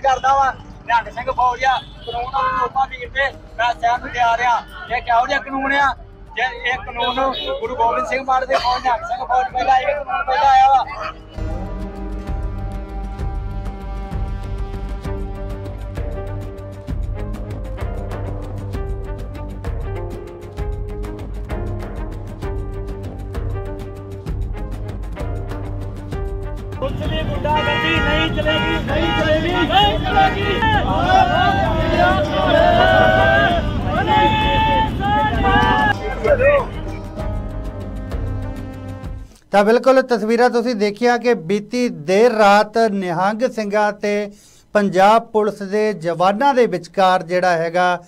ਕਰਦਾ ਵਾ। ਨਿਹੰਗ ਸਿੰਘ ਫੌਜੀਆ, ਕਾਨੂੰਨ ਨੂੰ ਲੋਕਾਂ ਵੀਰ ਦੇ ਮੈਂ ਸਹਿਣ ਤਿਆਰ ਆ। ਇਹ ਕਿਹੋ ਜਿਹਾ ਕਾਨੂੰਨ ਆ, ਜੇ ਇਹ ਕਾਨੂੰਨ ਗੁਰੂ ਗੋਬਿੰਦ ਸਿੰਘ ਮਾਰ ਦੇ ਫੌਜ, ਨਿਹੰਗ ਸਿੰਘ ਫੌਜ ਪਹਿਲਾਂ ਇਹ ਕਾਨੂੰਨ ਪਹਿਲਾਂ ਆਇਆ ਵਾ। ਕੁਛ ਵੀ ਗੁੰਡਾਗਰਦੀ ਨਹੀਂ ਚਲੇਗੀ ਨਹੀਂ ਚਲੇਗੀ ਨਹੀਂ ਚਲੇਗੀ ਤਾਂ ਬਿਲਕੁਲ ਤਸਵੀਰਾਂ ਤੁਸੀਂ ਦੇਖਿਆ ਕਿ ਬੀਤੀ ਦੇਰ ਰਾਤ ਨਿਹੰਗ ਸਿੰਘਾਂ ਤੇ ਪੰਜਾਬ ਪੁਲਿਸ ਦੇ ਜਵਾਨਾਂ ਦੇ ਵਿਚਕਾਰ ਜਿਹੜਾ ਹੈਗਾ,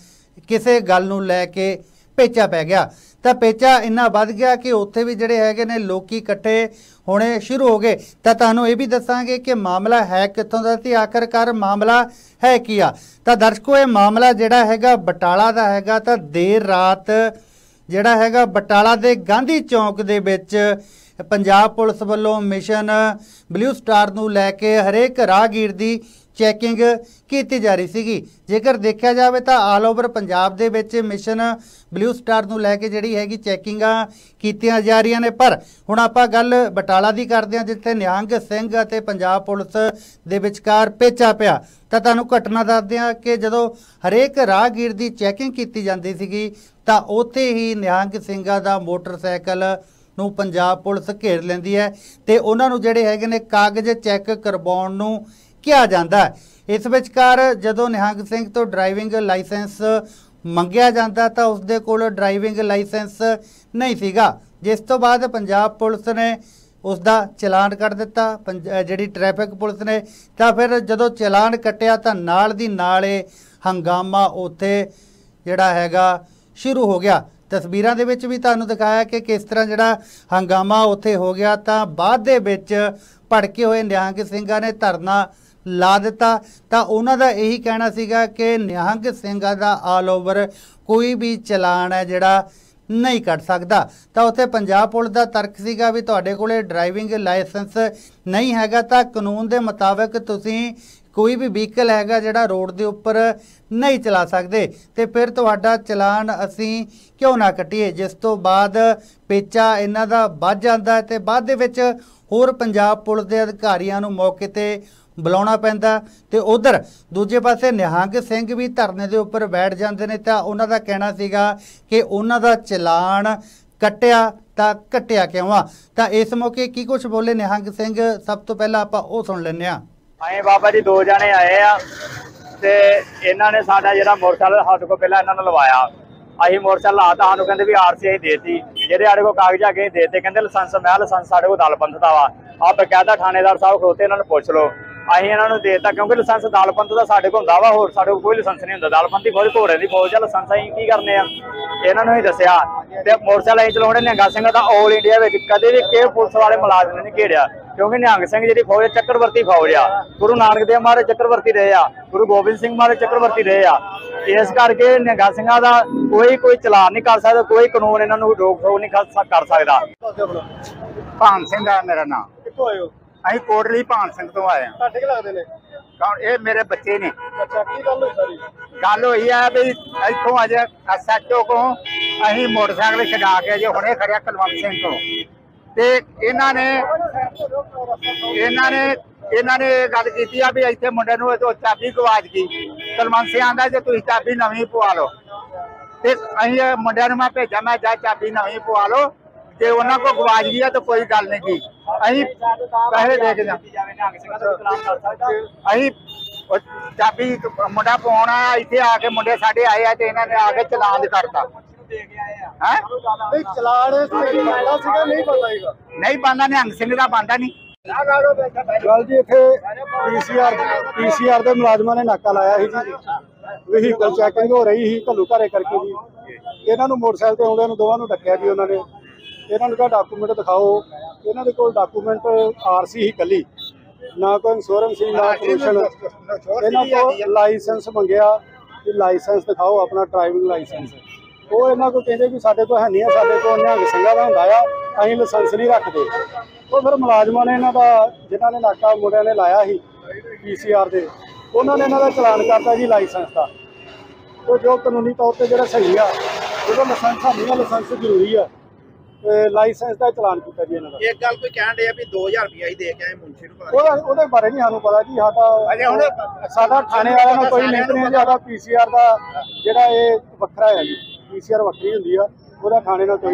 ਕਿਸੇ ਗੱਲ ਨੂੰ ਲੈ ਕੇ ਪੇਚਾ ਪੈ ਗਿਆ। ਤਾਂ ਪੇਚਾ ਇੰਨਾ ਵੱਧ ਗਿਆ ਕਿ ਉੱਥੇ ਵੀ ਜਿਹੜੇ ਹੈਗੇ ਨੇ ਲੋਕੀ ਇਕੱਠੇ ਹੋਣੇ ਸ਼ੁਰੂ ਹੋ ਗਏ। ਤਾਂ ਤੁਹਾਨੂੰ ਇਹ ਵੀ ਦੱਸਾਂਗੇ ਕਿ ਮਾਮਲਾ ਹੈ ਕਿੱਥੋਂ ਦਾ ਤੇ ਆਖਰਕਾਰ ਮਾਮਲਾ ਹੈ ਕੀ ਆ। ਤਾਂ ਦਰਸ਼ਕੋ, ਇਹ ਮਾਮਲਾ ਜਿਹੜਾ ਹੈਗਾ ਬਟਾਲਾ ਦਾ ਹੈਗਾ। ਤਾਂ ਦੇਰ ਰਾਤ ਜਿਹੜਾ ਹੈਗਾ ਬਟਾਲਾ ਦੇ ਗਾਂਧੀ ਚੌਂਕ ਦੇ ਵਿੱਚ ਪੰਜਾਬ ਪੁਲਿਸ ਵੱਲੋਂ ਮਿਸ਼ਨ ਬਲੂ ਸਟਾਰ ਨੂੰ ਲੈ ਕੇ ਹਰੇਕ ਰਾਹਗੀਰ ਦੀ ਚੈਕਿੰਗ ਕੀਤੀ ਜਾ ਰਹੀ ਸੀਗੀ। ਜੇਕਰ ਦੇਖਿਆ ਜਾਵੇ ਤਾਂ ਆਲ ਓਵਰ ਪੰਜਾਬ ਦੇ ਵਿੱਚ ਮਿਸ਼ਨ ਬਲੂ ਸਟਾਰ ਨੂੰ ਲੈ ਕੇ ਜਿਹੜੀ ਹੈਗੀ ਚੈਕਿੰਗਾਂ ਕੀਤੀਆਂ ਜਾ ਰਹੀਆਂ ਨੇ। ਪਰ ਹੁਣ ਆਪਾਂ ਗੱਲ ਬਟਾਲਾ ਦੀ ਕਰਦੇ ਹਾਂ, ਜਿੱਥੇ ਨਿਹੰਗ ਸਿੰਘ ਅਤੇ ਪੰਜਾਬ ਪੁਲਿਸ ਦੇ ਵਿਚਕਾਰ ਪੇਚਾ ਪਿਆ। ਤਾਂ ਤੁਹਾਨੂੰ ਘਟਨਾ ਦੱਸਦੇ ਹਾਂ ਕਿ ਜਦੋਂ ਹਰੇਕ ਰਾਹਗੀਰ ਦੀ ਚੈਕਿੰਗ ਕੀਤੀ ਜਾਂਦੀ ਸੀਗੀ, ਤਾਂ ਉੱਥੇ ਹੀ ਨਿਹੰਗ ਸਿੰਘਾਂ ਦਾ ਮੋਟਰਸਾਈਕਲ ਨੂੰ ਪੰਜਾਬ ਪੁਲਿਸ ਘੇਰ ਲੈਂਦੀ ਹੈ ਤੇ ਉਹਨਾਂ ਨੂੰ ਜਿਹੜੇ ਹੈਗੇ ਨੇ ਕਾਗਜ਼ ਚੈੱਕ ਕਰਵਾਉਣ ਨੂੰ ਕਿਹਾ ਜਾਂਦਾ ਇਸ ਵਿਚਕਾਰ ਜਦੋਂ ਨਿਹੰਗ ਸਿੰਘ ਤੋਂ ਡਰਾਈਵਿੰਗ ਲਾਇਸੈਂਸ ਮੰਗਿਆ ਜਾਂਦਾ ਤਾਂ ਉਸਦੇ ਕੋਲ ਡਰਾਈਵਿੰਗ ਲਾਇਸੈਂਸ ਨਹੀਂ ਸੀਗਾ, ਜਿਸ ਤੋਂ ਬਾਅਦ ਪੰਜਾਬ ਪੁਲਿਸ ਨੇ ਉਸ ਦਾ ਚਲਾਨ ਕੱਟ ਦਿੱਤਾ। ਪੰਜ- ਜਿਹੜੀ ਟ੍ਰੈਫਿਕ ਪੁਲਿਸ ਨੇ, ਤਾਂ ਫਿਰ ਜਦੋਂ ਚਲਾਨ ਕੱਟਿਆ ਤਾਂ ਨਾਲ ਦੀ ਨਾਲ ਇਹ ਹੰਗਾਮਾ ਉੱਥੇ ਜਿਹੜਾ ਹੈਗਾ ਸ਼ੁਰੂ ਹੋ ਗਿਆ। ਤਸਵੀਰਾਂ ਦੇ ਵਿੱਚ ਵੀ ਤੁਹਾਨੂੰ ਦਿਖਾਇਆ ਕਿ ਕਿਸ ਤਰ੍ਹਾਂ ਜਿਹੜਾ ਹੰਗਾਮਾ ਉੱਥੇ ਹੋ ਗਿਆ ਤਾਂ ਬਾਅਦ ਦੇ ਵਿੱਚ ਭੜਕੇ ਹੋਏ ਨਿਹੰਗ ਸਿੰਘਾਂ ਨੇ ਧਰਨਾ ਲਾ ਦਿੱਤਾ। ਤਾਂ ਉਹਨਾਂ ਦਾ ਇਹੀ ਕਹਿਣਾ ਸੀਗਾ ਕਿ ਨਿਹੰਗ ਸਿੰਘਾਂ ਦਾ ਆਲ ਓਵਰ ਕੋਈ ਵੀ ਚਲਾਨ ਹੈ ਜਿਹੜਾ ਨਹੀਂ ਕੱਟ ਸਕਦਾ। ਤਾਂ ਉੱਥੇ ਪੰਜਾਬ ਪੁਲਿਸ ਦਾ ਤਰਕ ਸੀਗਾ ਵੀ ਤੁਹਾਡੇ ਕੋਲੇ ਡਰਾਈਵਿੰਗ ਲਾਇਸੈਂਸ ਨਹੀਂ ਹੈਗਾ, ਤਾਂ ਕਾਨੂੰਨ ਦੇ ਮੁਤਾਬਕ ਤੁਸੀਂ ਕੋਈ ਵੀ ਵਹੀਕਲ ਹੈਗਾ ਜਿਹੜਾ ਰੋਡ ਦੇ ਉੱਪਰ ਨਹੀਂ ਚਲਾ ਸਕਦੇ। ਤੇ ਫਿਰ ਤੁਹਾਡਾ ਚਲਾਨ ਅਸੀਂ ਕਿਉਂ ਨਾ ਕੱਟੀਏ? ਜਿਸ ਤੋਂ ਬਾਅਦ ਪੇਚਾ ਇਹਨਾਂ ਦਾ ਵੱਧ ਜਾਂਦਾ ਹੈ ਤੇ ਬਾਅਦ ਦੇ ਵਿੱਚ ਹੋਰ ਪੰਜਾਬ ਪੁਲਿਸ ਦੇ ਅਧਿਕਾਰੀਆਂ ਨੂੰ ਮੌਕੇ ਤੇ ਬੁਲਾਉਣਾ ਪੈਂਦਾ। ਤੇ ਉਧਰ ਦੂਜੇ ਪਾਸੇ ਨਿਹੰਗ ਸਿੰਘ ਵੀ ਧਰਨੇ ਦੇ ਉੱਪਰ ਬੈਠ ਜਾਂਦੇ ਨੇ ਤਾਂ ਉਹਨਾਂ ਦਾ ਕਹਿਣਾ ਸੀਗਾ ਕਿ ਉਹਨਾਂ ਦਾ ਚਲਾਨ ਕੱਟਿਆ ਤਾਂ ਕੱਟਿਆ ਕਿਉਂ ਆ? ਤਾਂ ਇਸ ਮੌਕੇ ਕੀ ਕੁਝ ਬੋਲੇ ਨਿਹੰਗ ਸਿੰਘ? ਸਭ ਤੋਂ ਪਹਿਲਾਂ ਆਪਾਂ ਉਹ ਸੁਣ ਲੈਂਦੇ ਆ ਆਏ ਬਾਬਾ ਜੀ, ਦੋ ਜਣੇ ਆਏ ਆ ਤੇ ਇਹਨਾਂ ਨੇ ਸਾਡਾ ਜਿਹੜਾ ਮੋਟਰਸਾਈਕਲ ਸਾਡੇ ਕੋਲ ਪਹਿਲਾਂ ਇਹਨਾਂ ਨੇ ਲਵਾਇਆ। ਅਸੀਂ ਮੋਟਰਸਾਈਕਲ ਲਾਤਾ, ਸਾਨੂੰ ਕਹਿੰਦੇ ਵੀ ਆਰਸੀ ਅਸੀਂ ਦੇਤੀ। ਜਿਹੜੇ ਸਾਡੇ ਕੋਲ ਕਾਗਜ਼ ਆ ਕੇ ਦੇਤੇ। ਕਹਿੰਦੇ ਲਾਇਸੈਂਸ, ਮੈਂ ਲਾਇਸੈਂਸ ਸਾਡੇ ਕੋਲ ਦਲਪੰਥ ਦਾ ਵਾ। ਆ ਬਕਾਇਦਾ ਥਾਣੇਦਾਰ ਸਾਹਿਬ ਖੋਤੇ ਇਹਨਾਂ ਨੂੰ ਪੁੱਛ ਲਓ। ਅਸੀਂ ਇਹਨਾਂ ਨੂੰ ਦੇਤਾ ਕਿਉਂਕਿ ਲਾਇਸੈਂਸ ਦਲਪੰਥ ਦਾ ਸਾਡੇ ਕੋਲ ਹੁੰਦਾ ਵਾ ਹੋਰ ਸਾਡੇ ਕੋਲ ਕੋਈ ਲਾਇਸੈਂਸ ਨਹੀਂ ਹੁੰਦਾ। ਦਲਪੰਥ ਦੀ ਫੌਜ ਘੋੜੇ ਦੀ ਫੌਜ ਆ ਲਾਇਸੈਂਸ ਅਸੀਂ ਕੀ ਕਰਨੇ ਆ? ਇਹਨਾਂ ਨੂੰ ਹੀ ਦੱਸਿਆ। ਤੇ ਮੋਟਰਸਾਈਕਲ ਅਸੀਂ ਚਲਾਉਣੇ ਨਿਹੰਗਾ ਸਿੰਘ ਦਾ ਆਲ ਇੰਡੀਆ ਵਿੱਚ। ਕਦੇ ਵੀ ਕਿਸੇ ਪੁਲਿਸ ਵਾਲੇ ਮੁਲਾਜ਼ਮ ਨੇ ਨਹੀਂ ਘੇੜਿਆ ਕਿਉਂਕਿ ਨਿਹੰਗ ਸਿੰਘ ਜਿਹੜੀ ਫੌਜ ਚੱਕਰਵਰਤੀ ਫੌਜ ਆ। ਗੁਰੂ ਨਾਨਕ ਦੇਵ ਮਹਾਰਾਜ ਚੱਕਰਵਰਤੀ ਰਹੇ ਆ ਗੁਰੂ ਗੋਬਿੰਦ ਸਿੰਘ ਮਹਾਰਾਜ ਚੱਕਰਵਰਤੀ ਰਹੇ ਆ। ਇਸ ਕਰਕੇ ਨਿਹੰਗਾ ਸਿੰਘਾਂ ਦਾ ਕੋਈ ਕੋਈ ਚਲਾਨ ਨਹੀਂ ਕਰ ਸਕਦਾ ਕੋਈ ਕਾਨੂੰਨ ਇਹਨਾਂ ਨੂੰ ਰੋਕ ਟੋਕ ਨਹੀਂ ਕਰ ਸਕ- ਕਰ ਸਕਦਾ। ਭਾਨ ਸਿੰਘ ਆ ਮੇਰਾ ਨਾਮ। ਕਿੱਥੋਂ ਹੋ? ਅਸੀਂ ਕੋਟਲੀ ਭਾਨ ਸਿੰਘ ਤੋਂ ਆਏ ਹਾਂ। ਤੁਹਾਡੇ ਕਿ ਲੱਗਦੇ ਨੇ? ਕੌਣ? ਇਹ ਮੇਰੇ ਬੱਚੇ ਨੇ। ਅੱਛਾ ਕੀ ਗੱਲ ਹੋਈ ਸਾਰੀ? ਗੱਲ ਹੋਈ ਆ ਵੀ ਇੱਥੋਂ ਅਜੇ ਐਸਐਚਓ ਕੋ ਅਸੀਂ ਮੋਟਰਸਾਈਕਲ ਛਡਾ ਕੇ ਅਜੇ ਹੁਣੇ ਖੜਿਆ ਕੁਲਵੰਤ ਸਿੰਘ ਤੋਂ ਤੇ ਇਹਨਾਂ ਨੇ ਇਹਨਾਂ ਨੇ ਇਹਨਾਂ ਨੇ ਗੱਲ ਕੀਤੀ ਆ ਵੀ ਇੱਥੇ ਮੁੰਡੇ ਨੂੰ ਇਹ ਚਾਬੀ ਗਵਾਚ ਗਈ। ਕੁਲਵੰਤ ਸਿੰਘ ਆਂਦਾ ਜੇ ਤੁਸੀਂ ਚਾਬੀ ਨਵੀਂ ਪਵਾ ਲਓ। ਤੇ ਅਸੀਂ ਇਹ ਮੁੰਡਿਆਂ ਨੂੰ ਮੈਂ ਭੇਜਿਆ ਮੈਂ ਜਾ ਚਾਬੀ ਨਵੀਂ ਪਵਾ ਲਓ। ਜੇ ਉਹਨਾਂ ਕੋ ਗਵਾਚ ਗਈ ਆ ਤਾਂ ਕੋਈ ਗੱਲ ਨਹੀਂ ਕੀ। ਅਸੀਂ ਪੈਸੇ ਦੇ ਕੇ ਚਲਾਨ ਅਸੀਂ ਉਹ ਚਾਬੀ ਮੁੰਡਾ ਪਾਉਣ ਇੱਥੇ ਆ ਕੇ ਮੁੰਡੇ ਸਾਡੇ ਆਏ ਆ ਤੇ ਇਹਨਾਂ ਨੇ ਆ ਕੇ ਚਲਾਨ ਕਰਤਾ। ਹੈ? ਨਹੀਂ ਕੋਈ ਬੰਦਾ ਸੀਗਾ ਨਹੀਂ ਪਤਾ ਹੈਗਾ ਨਹੀਂ ਬੰਦਾ ਨਿਹੰਗ ਸਿੰਘ ਦਾ ਬੰਦਾ ਨਹੀਂ। ਗੱਲ ਜੀ ਇੱਥੇ ਪੀਸੀਆਰ ਪੀਸੀਆਰ ਦੇ ਮੁਲਾਜ਼ਮਾਂ ਨੇ ਨਾਕਾ ਲਾਇਆ ਸੀ ਜੀ। ਵਹੀਕਲ ਚੈਕਿੰਗ ਹੋ ਰਹੀ ਸੀ ਘੱਲੂ ਘਰੇ ਕਰਕੇ ਜੀ। ਇਹਨਾਂ ਨੂੰ ਮੋਟਰਸਾਈਕਲ ਤੇ ਆਉਂਦਿਆਂ ਨੂੰ ਦੋਵਾਂ ਨੂੰ ਡੱਕਿਆ ਜੀ ਉਹਨਾਂ ਨੇ। ਇਹਨਾਂ ਨੂੰ ਕਿਹਾ ਡਾਕੂਮੈਂਟ ਦਿਖਾਓ। ਇਹਨਾਂ ਦੇ ਕੋਲ ਡਾਕੂਮੈਂਟ ਆਰਸੀ ਹੀ ਕੱਲੀ। ਨਾ ਕੋਈ ਇੰਸ਼ੋਰੈਂਸ ਸੀ ਨਾ ਪੋਲੂਸ਼ਨ ਇਹਨਾਂ ਕੋਲ ਲਾਇਸੈਂਸ ਮੰਗਿਆ ਕਿ ਲਾਇਸੈਂਸ ਦਿਖਾਓ ਆਪਣਾ ਡਰਾਈਵਿੰਗ ਲਾਇਸੈਂਸ ਉਹ ਇਹਨਾਂ ਕੋਲ ਕਹਿੰਦੇ ਵੀ ਸਾਡੇ ਕੋਲ ਹੈ ਨਹੀਂ ਆ ਸਾਡੇ ਕੋਲ ਨਿਹੰਗ ਸਿੰਘਾਂ ਦਾ ਹੁੰਦਾ ਆ ਅਸੀਂ ਲਾਇਸੈਂਸ ਨਹੀਂ ਰੱਖਦੇ। ਉਹ ਫਿਰ ਮੁਲਾਜ਼ਮਾਂ ਨੇ ਇਹਨਾਂ ਦਾ ਜਿਨ੍ਹਾਂ ਨੇ ਨਾਕਾ ਮੁੰਡਿਆਂ ਨੇ ਲਾਇਆ ਸੀ ਪੀਸੀਆਰ ਦੇ ਉਹਨਾਂ ਨੇ ਇਹਨਾਂ ਦਾ ਚਲਾਨ ਕਰਤਾ ਜੀ ਲਾਇਸੈਂਸ ਦਾ। ਤੇ ਜੋ ਕਾਨੂੰਨੀ ਤੌਰ ਤੇ ਜਿਹੜਾ ਸਹੀ ਆ ਜਦੋਂ ਲਾਇਸੈਂਸ ਨਹੀਂ ਆ ਲਾਇਸੈਂਸ ਜ਼ਰੂਰੀ ਆ। ਲਾਇਸੈਂਸ ਦਾ ਚਲਾਨ ਕੀਤਾ ਜੀ ਇਹਨਾਂ ਦਾ। ਇੱਕ ਗੱਲ ਕੋਈ ਕਹਿਣ ਡਿਆ ਵੀ 2000 ਰੁਪਇਆ ਹੀ ਦੇ ਕੇ ਆਏ ਮੁੰਸ਼ੀ ਨੂੰ ਪਤਾ ਉਹਦਾ ਉਹਦੇ ਬਾਰੇ ਨਹੀਂ ਸਾਨੂੰ ਪਤਾ ਜੀ ਸਾਡਾ ਅਜੇ ਹੁਣ ਸਾਡਾ ਥਾਣੇ ਵਾਲਿਆਂ ਨਾਲ ਕੋਈ ਲਿੰਕ ਨਹੀਂ ਸਾਡਾ ਪੀਸੀਆਰ ਦਾ ਜਿਹੜਾ ਇਹ ਵੱਖਰਾ ਹੈ ਜੀ। ਪੀਸੀਆਰ ਵੱਖਰੀ ਹੁੰਦੀ ਆ ਉਹਦਾ ਥਾਣੇ ਨਾਲ ਕੋਈ